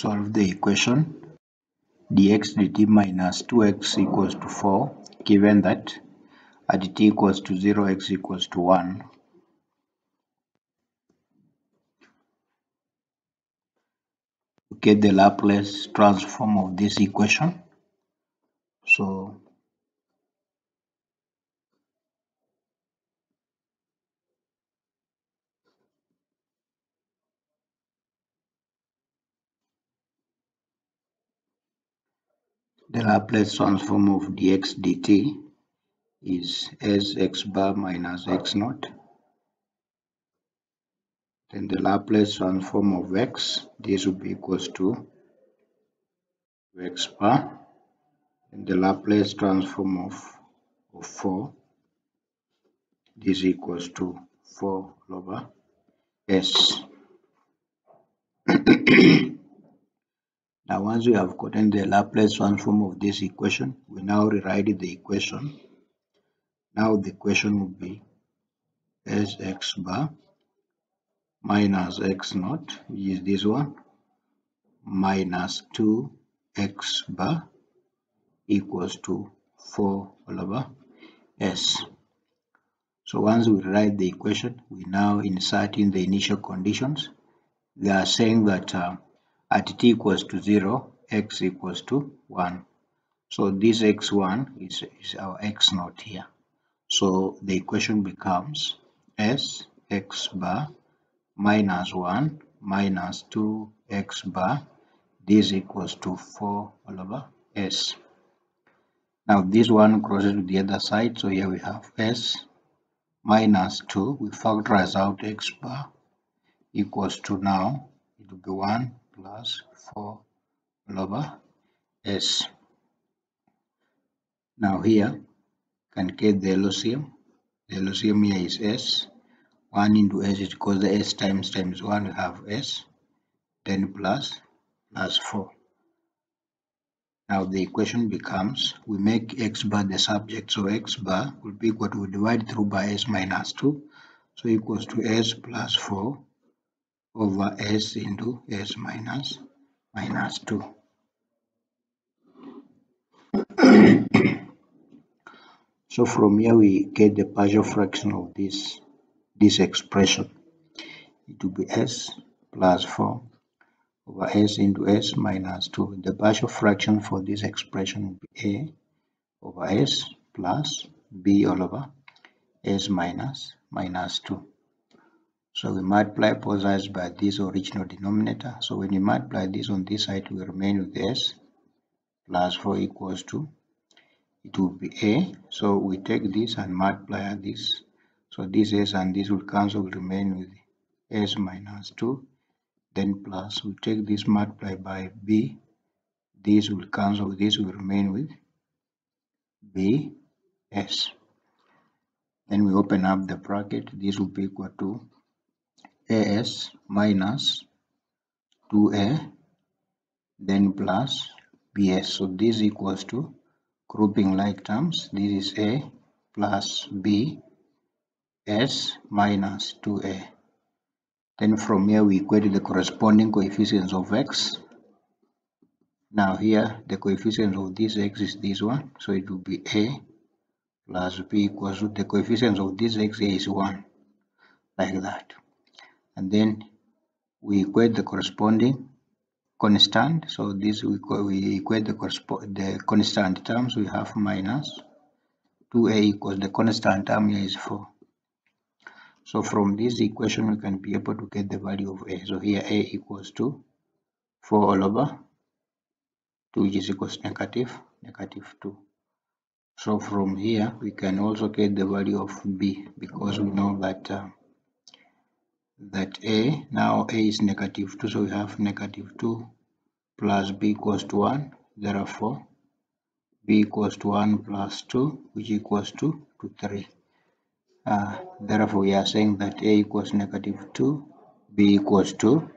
solve the equation. dx dt minus 2x equals to 4 given that at t equals to 0 x equals to 1 get the Laplace transform of this equation. So The Laplace transform of dx dt is s x bar minus x naught. Then the Laplace transform of x, this will be equals to x bar. And the Laplace transform of, of 4, this equals to 4 over s. Now once we have gotten the Laplace transform of this equation, we now rewrite the equation. Now the equation will be Sx bar minus x naught, which is this one, minus 2x bar equals to 4 all over s. So once we write the equation, we now insert in the initial conditions. They are saying that uh, at t equals to 0 x equals to 1 so this x1 is, is our x naught here. So the equation becomes s x bar minus 1 minus 2 x bar. This equals to 4 all over s. Now this one crosses to the other side so here we have s minus 2 we factorize out x bar equals to now it will be 1 plus 4 over s. Now here can get the LCM. The LCM here is s. 1 into s is because the s times times 1 we have s. Then plus plus 4. Now the equation becomes we make x bar the subject so x bar will be equal to divide through by s minus 2 so equals to s plus 4 over s into s minus minus 2. so from here we get the partial fraction of this this expression. It will be s plus 4 over s into s minus 2. The partial fraction for this expression will be a over s plus b all over s minus minus 2. So we multiply both sides by this original denominator. So when you multiply this on this side, we remain with s plus 4 equals to, it will be a. So we take this and multiply this. So this s and this will cancel, will remain with s minus 2. Then plus, we take this multiply by b. This will cancel, this will remain with b s. Then we open up the bracket, this will be equal to as minus 2a then plus bs so this equals to grouping like terms. This is a plus b s minus 2a then from here we equate the corresponding coefficients of x. Now here the coefficient of this x is this one. So it will be a plus b equals to the coefficients of this x is 1 like that and then we equate the corresponding constant. So this we, we equate the, the constant terms. We have minus 2a equals the constant term here is 4 so from this equation we can be able to get the value of a. So here a equals to 4 all over 2 which is equals negative negative 2 so from here we can also get the value of b because we know that uh, that a now a is negative 2 so we have negative 2 plus b equals to 1 therefore b equals to 1 plus 2 which equals to, to 3 uh, therefore we are saying that a equals negative 2 b equals to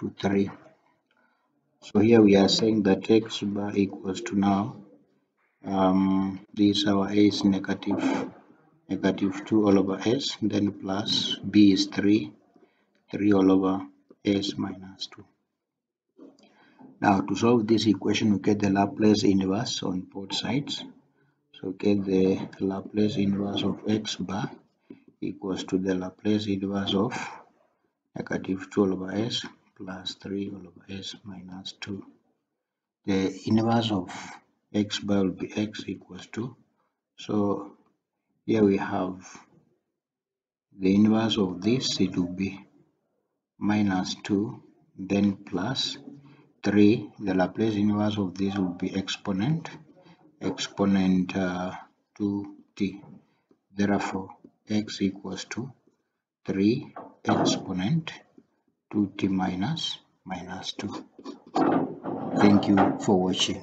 to 3 so here we are saying that x bar equals to now um, this our a is negative negative 2 all over s then plus b is 3 3 all over s minus 2 Now to solve this equation, we get the Laplace inverse on both sides. So get the Laplace inverse of x bar equals to the Laplace inverse of negative 2 over s plus 3 all over s minus 2. The inverse of x bar will be x equals to. So here we have the inverse of this, it will be minus 2 then plus 3 the Laplace inverse of this will be exponent exponent uh, 2t therefore x equals to 3 exponent 2t minus minus 2 thank you for watching